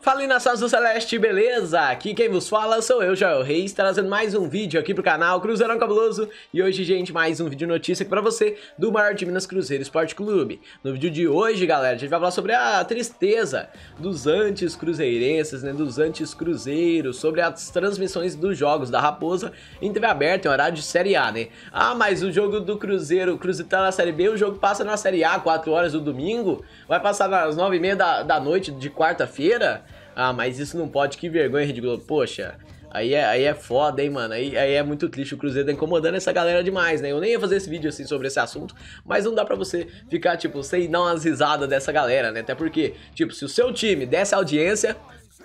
Fala nações do Celeste, beleza? Aqui quem vos fala sou eu, Joel Reis, trazendo mais um vídeo aqui pro canal Cruzeirão Cabuloso. E hoje, gente, mais um vídeo notícia aqui pra você do maior de Minas Cruzeiro Esporte Clube. No vídeo de hoje, galera, a gente vai falar sobre a tristeza dos antes-cruzeirenses, né, dos antes-cruzeiros Sobre as transmissões dos jogos da Raposa em TV aberta, em horário de Série A, né? Ah, mas o jogo do Cruzeiro, o Cruzeiro tá na Série B, o jogo passa na Série A, 4 horas do domingo Vai passar nas 9 e meia da, da noite de quarta-feira ah, mas isso não pode, que vergonha, Rede Globo. Poxa, aí é, aí é foda, hein, mano. Aí, aí é muito triste. O Cruzeiro tá incomodando essa galera demais, né? Eu nem ia fazer esse vídeo assim sobre esse assunto, mas não dá pra você ficar, tipo, sem dar umas risadas dessa galera, né? Até porque, tipo, se o seu time desse audiência,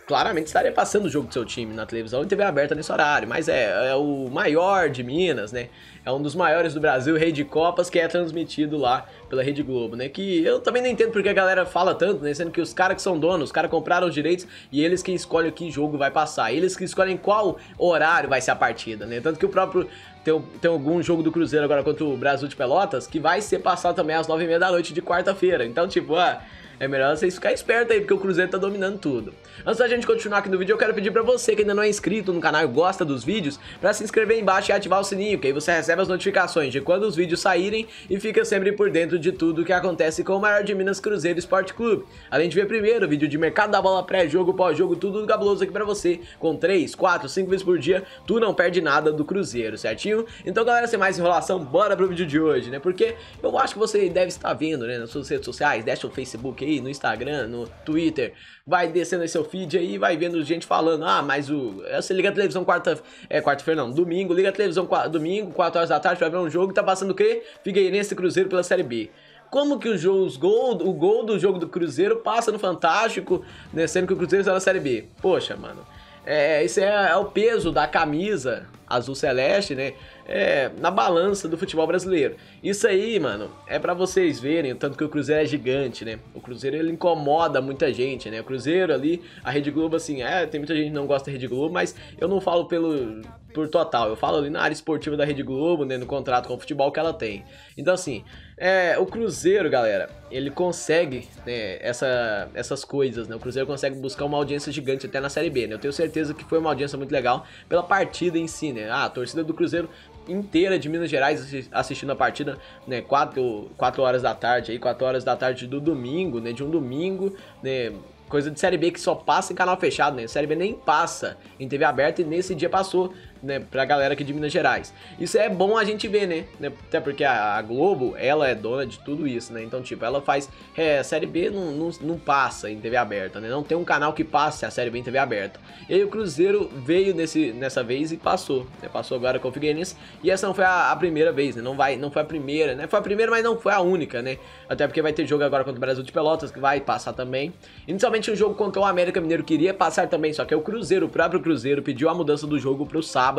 claramente estaria passando o jogo do seu time na televisão e TV aberta nesse horário, mas é, é o maior de Minas, né? É um dos maiores do Brasil, Rei de Copas, que é transmitido lá pela Rede Globo, né? Que eu também não entendo porque a galera fala tanto, né? Sendo que os caras que são donos, os caras compraram os direitos e eles que escolhem que jogo vai passar. Eles que escolhem qual horário vai ser a partida, né? Tanto que o próprio tem, tem algum jogo do Cruzeiro agora contra o Brasil de Pelotas que vai ser passado também às nove e meia da noite de quarta-feira. Então, tipo, ah, é melhor vocês ficarem espertos aí, porque o Cruzeiro tá dominando tudo. Antes da gente continuar aqui no vídeo, eu quero pedir pra você que ainda não é inscrito no canal e gosta dos vídeos, pra se inscrever aí embaixo e ativar o sininho, que aí você recebe as notificações de quando os vídeos saírem e fica sempre por dentro de tudo que acontece com o maior de Minas Cruzeiro Esporte Clube. Além de ver primeiro vídeo de mercado da bola pré-jogo, pós-jogo, tudo cabuloso aqui pra você, com 3, 4, 5 vezes por dia, tu não perde nada do Cruzeiro, certinho? Então galera, sem mais enrolação, bora pro vídeo de hoje, né? Porque eu acho que você deve estar vendo, né, nas suas redes sociais, deixa o Facebook aí, no Instagram, no Twitter, vai descendo aí seu feed aí, vai vendo gente falando, ah, mas o. Você liga a televisão quarta. É, quarta-feira não, domingo, liga a televisão domingo, 4 horas da tarde, vai ver um jogo e tá passando o quê? Figueirense Cruzeiro pela Série B. Como que os gol, o gol do jogo do Cruzeiro passa no Fantástico, né, sendo que o Cruzeiro está na Série B? Poxa, mano. É, esse é, é o peso da camisa azul celeste, né? É, na balança do futebol brasileiro. Isso aí, mano, é para vocês verem, tanto que o Cruzeiro é gigante, né? O Cruzeiro ele incomoda muita gente, né? O Cruzeiro ali, a Rede Globo, assim, é, tem muita gente que não gosta da Rede Globo, mas eu não falo pelo por total, eu falo ali na área esportiva da Rede Globo, né? No contrato com o futebol que ela tem. Então, assim, é, o Cruzeiro, galera, ele consegue né, essa, essas coisas, né? O Cruzeiro consegue buscar uma audiência gigante até na Série B, né? Eu tenho certeza que foi uma audiência muito legal pela partida em si, né? Ah, a torcida do Cruzeiro inteira de Minas Gerais assistindo a partida, né, 4, 4 horas da tarde, aí 4 horas da tarde do domingo, né, de um domingo, né, coisa de Série B que só passa em canal fechado, né, Série B nem passa em TV aberta e nesse dia passou, né, pra galera aqui de Minas Gerais. Isso é bom a gente ver, né? né até porque a, Globo, ela é dona de tudo isso, né? Então, tipo, ela faz. É, Série B não, não, não, passa em TV aberta, né? Não tem um canal que passe a Série B em TV aberta. E aí o Cruzeiro veio nesse, nessa vez e passou. Né? Passou agora com o Figueirense. E essa não foi a, a, primeira vez, né? Não, vai, não foi a primeira, né? Foi a primeira, mas não foi a única, né? Até porque vai ter jogo agora contra o Brasil de Pelotas, que vai passar também. Inicialmente o jogo contra o América Mineiro queria passar também, só que o Cruzeiro, o próprio Cruzeiro, pediu a mudança do jogo pro sábado,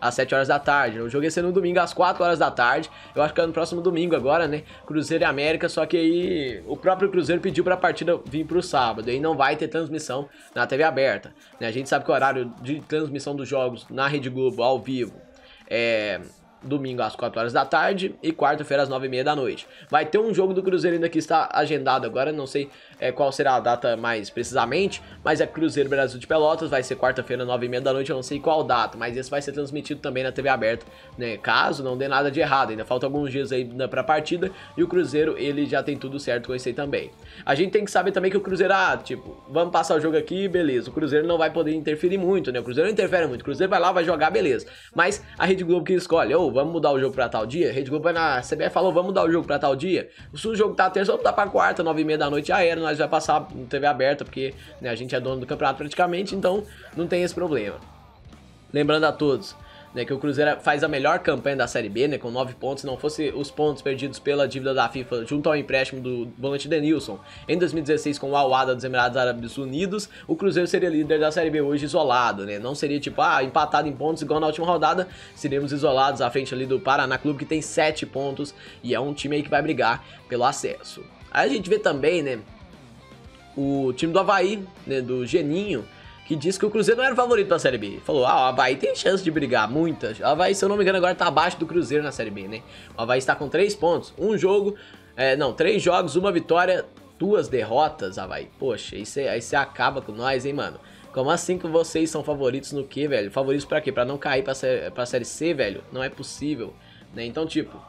às 7 horas da tarde. O jogo ia ser no domingo às 4 horas da tarde. Eu acho que é no próximo domingo agora, né? Cruzeiro e América, só que aí o próprio Cruzeiro pediu pra partida vir pro sábado. E não vai ter transmissão na TV aberta. Né? A gente sabe que o horário de transmissão dos jogos na Rede Globo ao vivo é domingo às 4 horas da tarde e quarta-feira às 9 e meia da noite. Vai ter um jogo do Cruzeiro ainda que está agendado agora, não sei é, qual será a data mais precisamente, mas é Cruzeiro Brasil de Pelotas, vai ser quarta-feira, 9 e meia da noite, eu não sei qual data, mas esse vai ser transmitido também na TV aberta, né, caso não dê nada de errado, ainda falta alguns dias aí pra partida, e o Cruzeiro, ele já tem tudo certo com esse aí também. A gente tem que saber também que o Cruzeiro, ah, tipo, vamos passar o jogo aqui, beleza, o Cruzeiro não vai poder interferir muito, né, o Cruzeiro não interfere muito, o Cruzeiro vai lá, vai jogar, beleza, mas a Rede Globo que escolhe, ou oh, vamos mudar o jogo pra tal dia, Rede Globo vai na CBF falou, vamos mudar o jogo pra tal dia, se o jogo tá terça, vamos mudar pra quarta, 9 e meia da noite já era, nós vai passar TV aberta, porque né, a gente é dono do campeonato praticamente, então não tem esse problema. Lembrando a todos, né, que o Cruzeiro faz a melhor campanha da Série B, né, com 9 pontos, se não fosse os pontos perdidos pela dívida da FIFA junto ao empréstimo do volante Denilson em 2016 com o Al dos Emirados Árabes Unidos, o Cruzeiro seria líder da Série B hoje isolado, né, não seria tipo, ah, empatado em pontos igual na última rodada, seríamos isolados à frente ali do Paraná Clube que tem 7 pontos e é um time aí que vai brigar pelo acesso. Aí a gente vê também, né, o time do Havaí, né, do Geninho, que disse que o Cruzeiro não era o favorito pra Série B. Falou, ah, o Havaí tem chance de brigar, muitas. O Havaí, se eu não me engano, agora tá abaixo do Cruzeiro na Série B, né? O Havaí está com 3 pontos, um jogo, é, não, 3 jogos, uma vitória, duas derrotas, vai. Poxa, aí você, acaba com nós, hein, mano. Como assim que vocês são favoritos no que, velho? Favoritos pra quê? Pra não cair pra, pra Série C, velho? Não é possível, né? Então, tipo,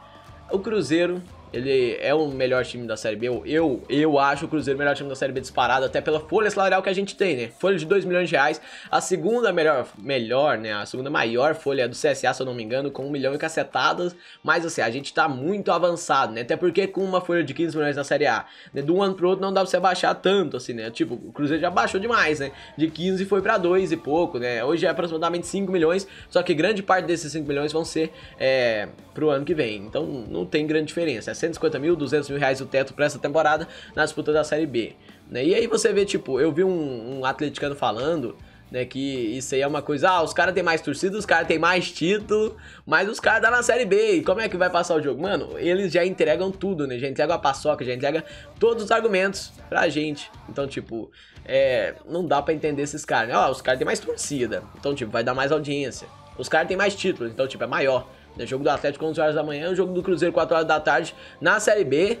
o Cruzeiro ele é o melhor time da Série B. Eu, eu, eu acho o Cruzeiro o melhor time da Série B disparado, até pela folha salarial que a gente tem, né? Folha de 2 milhões de reais. A segunda melhor, melhor, né? A segunda maior folha é do CSA, se eu não me engano, com 1 milhão e cacetadas. Mas assim, a gente tá muito avançado, né? Até porque com uma folha de 15 milhões na Série A, né? De um ano pro outro não dá pra você baixar tanto, assim, né? Tipo, o Cruzeiro já baixou demais, né? De 15 foi pra 2 e pouco, né? Hoje é aproximadamente 5 milhões, só que grande parte desses 5 milhões vão ser é, pro ano que vem. Então não tem grande diferença. É 150 mil, 200 200 mil reais o teto para essa temporada na disputa da Série B. Né? E aí você vê, tipo, eu vi um, um atleticano falando né, que isso aí é uma coisa, ah, os caras têm mais torcida, os caras têm mais título, mas os caras tá na Série B, e como é que vai passar o jogo? Mano, eles já entregam tudo, né, já entregam a paçoca, já entregam todos os argumentos pra gente. Então, tipo, é, não dá para entender esses caras, né? Ó, os caras têm mais torcida, então, tipo, vai dar mais audiência. Os caras têm mais títulos, então, tipo, é maior. Né? Jogo do Atlético 11 horas da manhã, o jogo do Cruzeiro 4 horas da tarde na Série B,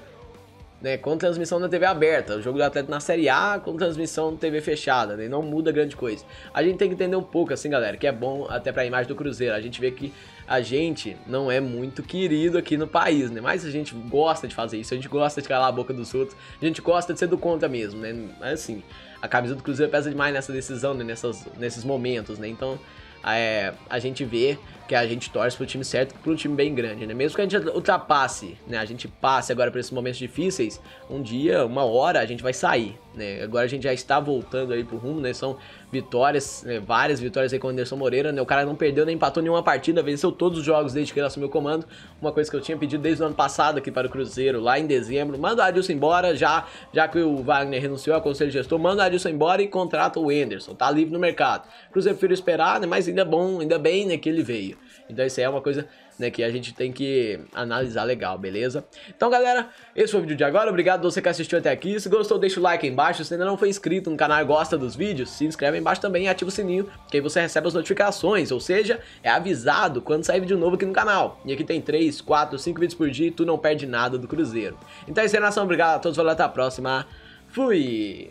né, com transmissão na TV aberta. O jogo do Atlético na Série A com transmissão na TV fechada, né, não muda grande coisa. A gente tem que entender um pouco assim, galera, que é bom até para a imagem do Cruzeiro. A gente vê que a gente não é muito querido aqui no país, né? Mas a gente gosta de fazer isso, a gente gosta de calar a boca dos outros, a gente gosta de ser do contra mesmo, né? Mas assim, a camisa do Cruzeiro pesa demais nessa decisão, né? Nessas, nesses momentos, né? Então, é, a gente vê que a gente torce pro time certo, pro time bem grande, né? Mesmo que a gente ultrapasse, né? A gente passe agora por esses momentos difíceis, um dia, uma hora, a gente vai sair, né? Agora a gente já está voltando aí pro rumo, né? São vitórias, né? várias vitórias aí com o Anderson Moreira, né? O cara não perdeu nem empatou nenhuma partida, venceu todos os jogos desde que ele assumiu o comando. Uma coisa que eu tinha pedido desde o ano passado aqui para o Cruzeiro, lá em dezembro. Manda o Adilson embora, já, já que o Wagner renunciou ao conselho gestor, manda o Adilson embora e contrata o Anderson, tá livre no mercado. Cruzeiro prefiro esperar, né? Mas ainda bom, ainda bem, né, que ele veio. Então isso aí é uma coisa né, que a gente tem que analisar legal, beleza? Então galera, esse foi o vídeo de agora, obrigado você que assistiu até aqui, se gostou deixa o like aí embaixo, se ainda não foi inscrito no canal e gosta dos vídeos, se inscreve aí embaixo também e ativa o sininho, que aí você recebe as notificações, ou seja, é avisado quando sair vídeo novo aqui no canal. E aqui tem 3, 4, 5 vídeos por dia e tu não perde nada do Cruzeiro. Então é isso aí, nação, obrigado a todos, valeu, até a próxima, fui!